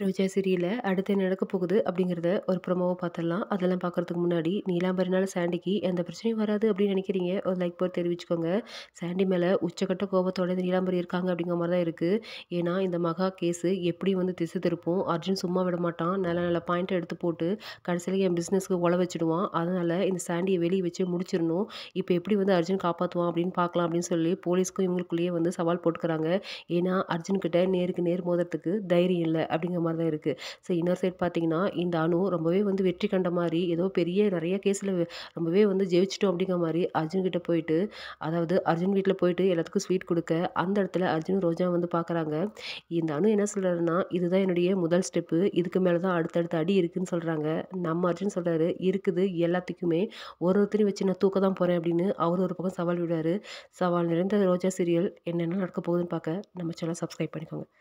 ரோஜா சீரியல்ல அடுத்து நடக்க போகுது அப்படிங்கிறத ஒரு ப்ரொமோவை பார்த்துடலாம். அதெல்லாம் பார்க்கறதுக்கு முன்னாடி, நீலாம்பரினால் சாண்டிக்கு எந்த பிரச்சனையும் வராது அப்படின்னு நினைக்கிறீங்க, ஒரு லைக் போட்டு தெரிவிச்சுக்கோங்க. சாண்டி மேலே உச்சக்கட்ட கோபத்தோட இந்த நீலாம்பரி இருக்காங்க அப்படிங்கிற மாதிரி தான் இருக்குது ஏன்னா, இந்த மகா கேஸு எப்படி வந்து திசை திருப்பும், அர்ஜுன் சும்மா விட மாட்டான். நல்ல நல்ல பாயிண்ட்டை எடுத்து போட்டு கடைசியில என் பிஸ்னஸ்க்கு உழ வச்சுடுவான். அதனால் இந்த சாண்டியை வெளியே வச்சு முடிச்சிடணும் இப்போ எப்படி வந்து அர்ஜுன் காப்பாற்றுவான் அப்படின்னு பார்க்கலாம் அப்படின்னு சொல்லி போலீஸ்க்கும் இவங்களுக்குள்ளேயே வந்து சவால் போட்டுக்கிறாங்க. ஏன்னா, அர்ஜுன் கிட்ட நேருக்கு நேர் மோதுறதுக்கு தைரியம் இல்லை அப்படிங்கிற மாதிரி தான் இருக்குது ஸோ இன்னொரு சைட் பார்த்தீங்கன்னா, இந்த அணு ரொம்பவே வந்து வெற்றி கண்ட மாதிரி ஏதோ பெரிய நிறைய கேஸில் ரொம்பவே வந்து ஜெயிச்சிட்டோம் அப்படிங்கிற மாதிரி அர்ஜுன் கிட்ட போயிட்டு, அதாவது அர்ஜுன் வீட்டில் போயிட்டு எல்லாத்துக்கும் ஸ்வீட் கொடுக்க அந்த இடத்துல அர்ஜுன் ரோஜா வந்து பார்க்குறாங்க. இந்த அணு என்ன சொல்கிறாருன்னா இதுதான் என்னுடைய முதல் ஸ்டெப்பு. இதுக்கு மேலே தான் அடுத்தடுத்த அடி இருக்குன்னு சொல்கிறாங்க நம்ம அர்ஜுன் சொல்கிறாரு இருக்குது எல்லாத்துக்குமே ஒரு ஒருத்தரையும் வச்சு நான் தூக்க தான் போகிறேன் அப்படின்னு அவர் ஒரு பக்கம் சவால் விடுவார் சவால் நிறைந்த ரோஜா சீரியல் என்னென்ன நடக்க போகுதுன்னு பார்க்க நம்ம சேனல் சப்ஸ்கிரைப் பண்ணிக்கோங்க.